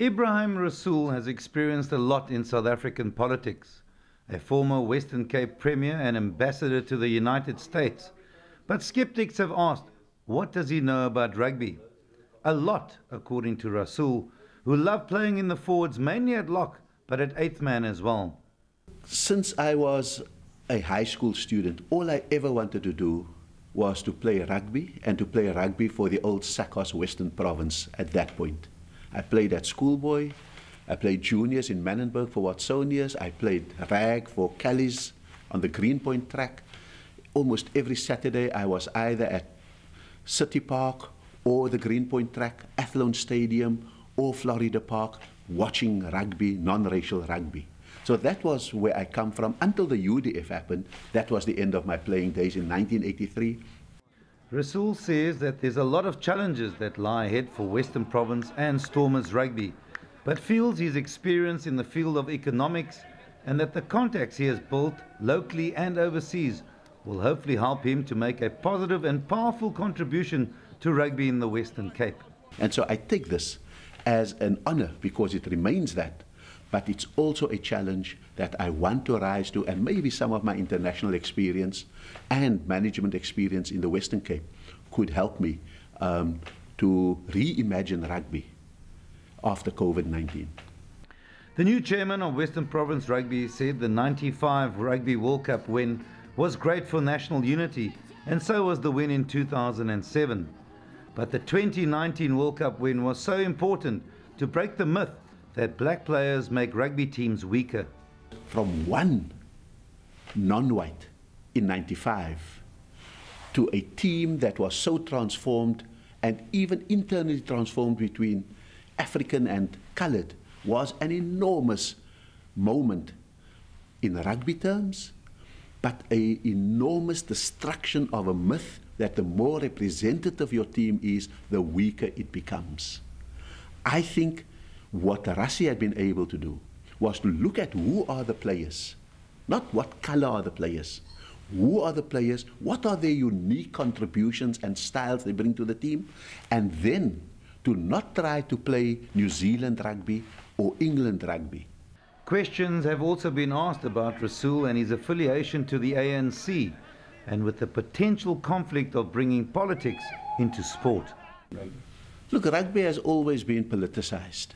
Ebrahim Rasool has experienced a lot in South African politics. A former Western Cape Premier and ambassador to the United States. But skeptics have asked, what does he know about rugby? A lot, according to Rasool, who loved playing in the forwards mainly at lock, but at eighth man as well. Since I was a high school student, all I ever wanted to do was to play rugby and to play rugby for the old SACOS Western Province at that point. I played at schoolboy. I played juniors in Manenberg for Watsonius. I played rag for Callies on the Greenpoint track. Almost every Saturday I was either at City Park or the Greenpoint track, Athlone Stadium or Florida Park watching rugby, non-racial rugby. So that was where I come from until the UDF happened. That was the end of my playing days in 1983. Rasool says that there's a lot of challenges that lie ahead for Western Province and Stormers rugby, but feels his experience in the field of economics and that the contacts he has built locally and overseas will hopefully help him to make a positive and powerful contribution to rugby in the Western Cape. And so I take this as an honor because it remains that but it's also a challenge that I want to rise to, and maybe some of my international experience and management experience in the Western Cape could help me um, to reimagine rugby after COVID 19. The new chairman of Western Province Rugby said the 95 Rugby World Cup win was great for national unity, and so was the win in 2007. But the 2019 World Cup win was so important to break the myth that black players make rugby teams weaker. From one non-white in 95 to a team that was so transformed and even internally transformed between African and colored was an enormous moment in rugby terms, but an enormous destruction of a myth that the more representative your team is, the weaker it becomes. I think what Rassie had been able to do was to look at who are the players, not what color are the players. Who are the players? What are their unique contributions and styles they bring to the team? And then to not try to play New Zealand rugby or England rugby. Questions have also been asked about Rasool and his affiliation to the ANC and with the potential conflict of bringing politics into sport. Look, rugby has always been politicized.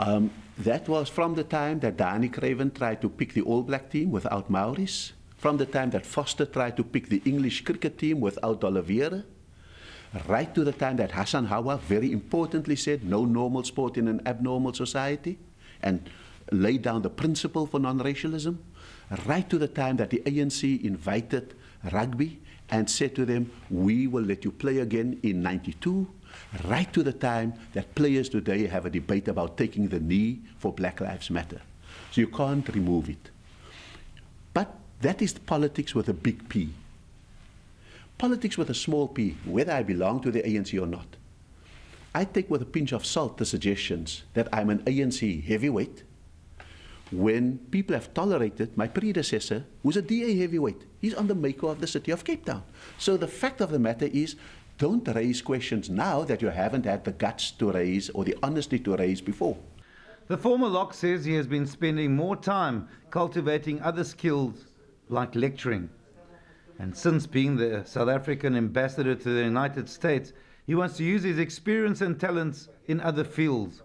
Um, that was from the time that Danie Craven tried to pick the All Black team without Maurice, from the time that Foster tried to pick the English cricket team without D'Oliveira, right to the time that Hassan Hawa very importantly said no normal sport in an abnormal society and laid down the principle for non-racialism, right to the time that the ANC invited rugby and said to them, we will let you play again in 92, right to the time that players today have a debate about taking the knee for Black Lives Matter. So you can't remove it. But that is politics with a big P. Politics with a small p, whether I belong to the ANC or not. I take with a pinch of salt the suggestions that I'm an ANC heavyweight when people have tolerated my predecessor, who's a DA heavyweight. He's on the maker of the city of Cape Town. So the fact of the matter is, don't raise questions now that you haven't had the guts to raise or the honesty to raise before. The former lock says he has been spending more time cultivating other skills like lecturing. And since being the South African ambassador to the United States, he wants to use his experience and talents in other fields.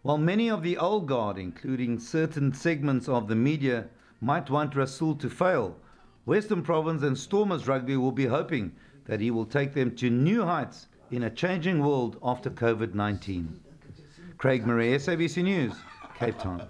While many of the old guard, including certain segments of the media, might want Rasool to fail, Western Province and Stormers Rugby will be hoping that he will take them to new heights in a changing world after COVID 19. Craig Murray, SABC News, Cape Town.